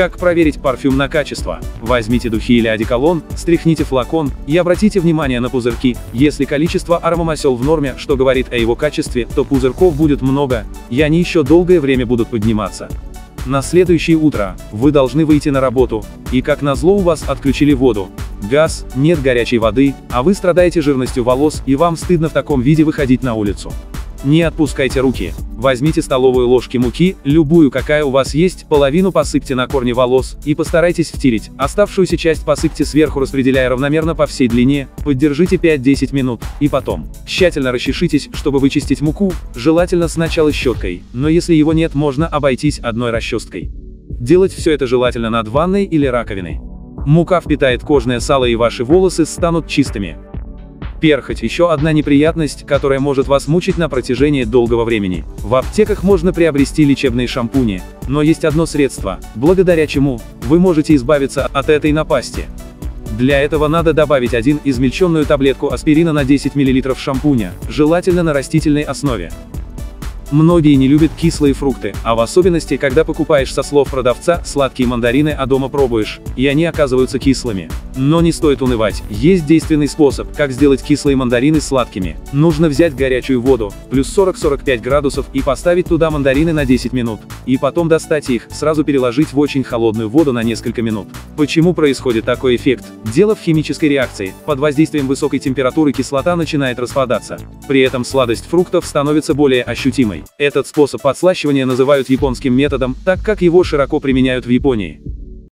Как проверить парфюм на качество? Возьмите духи или одеколон, стряхните флакон и обратите внимание на пузырьки. Если количество аромамасел в норме, что говорит о его качестве, то пузырьков будет много, и они еще долгое время будут подниматься. На следующее утро вы должны выйти на работу, и как назло у вас отключили воду, газ, нет горячей воды, а вы страдаете жирностью волос и вам стыдно в таком виде выходить на улицу. Не отпускайте руки. Возьмите столовые ложки муки, любую какая у вас есть, половину посыпьте на корни волос, и постарайтесь втирить, оставшуюся часть посыпьте сверху распределяя равномерно по всей длине, поддержите 5-10 минут, и потом, тщательно расчешитесь, чтобы вычистить муку, желательно сначала щеткой, но если его нет можно обойтись одной расчесткой. Делать все это желательно над ванной или раковиной. Мука впитает кожное сало и ваши волосы станут чистыми. Перхоть – еще одна неприятность, которая может вас мучить на протяжении долгого времени. В аптеках можно приобрести лечебные шампуни, но есть одно средство, благодаря чему вы можете избавиться от этой напасти. Для этого надо добавить один измельченную таблетку аспирина на 10 мл шампуня, желательно на растительной основе. Многие не любят кислые фрукты, а в особенности, когда покупаешь со слов продавца сладкие мандарины, а дома пробуешь, и они оказываются кислыми. Но не стоит унывать, есть действенный способ, как сделать кислые мандарины сладкими. Нужно взять горячую воду, плюс 40-45 градусов, и поставить туда мандарины на 10 минут. И потом достать их, сразу переложить в очень холодную воду на несколько минут. Почему происходит такой эффект? Дело в химической реакции. Под воздействием высокой температуры кислота начинает распадаться. При этом сладость фруктов становится более ощутимой. Этот способ подслащивания называют японским методом, так как его широко применяют в Японии.